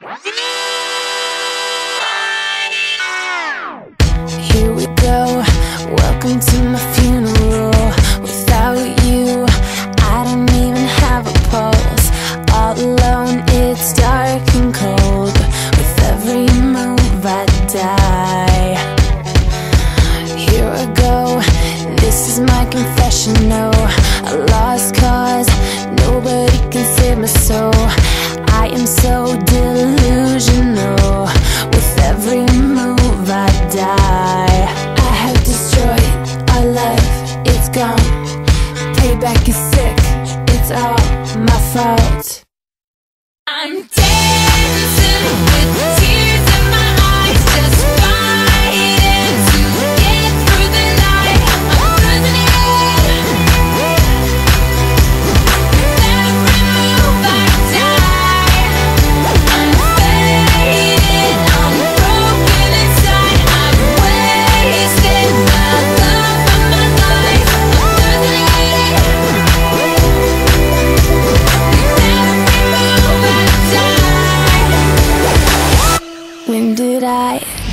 Here we go, welcome to my funeral. Without you, I don't even have a pulse. All alone, it's dark and cold. With every move, I die. Here I go, this is my confession. No, a lost cause, nobody can save my soul. I am so Payback is sick, it's all my fault. I'm dancing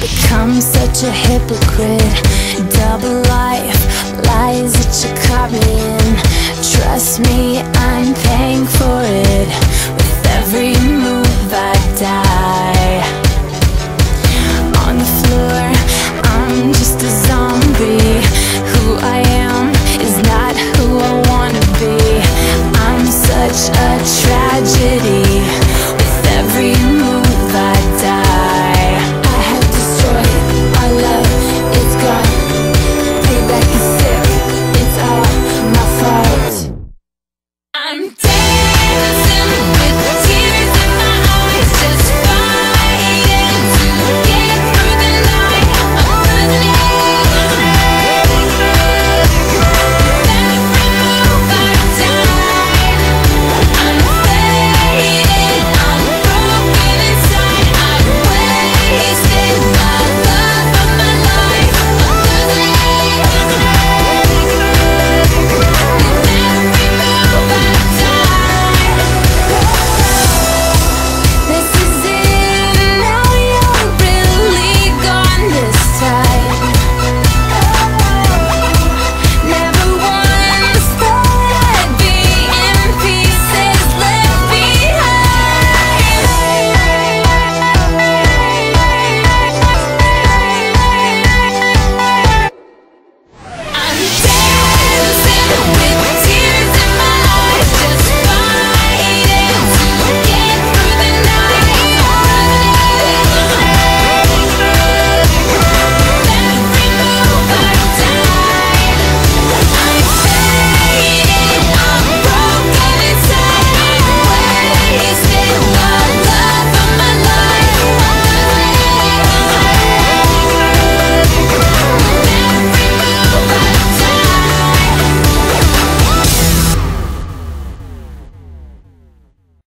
become such a hypocrite? Double life, lies that you caught me in.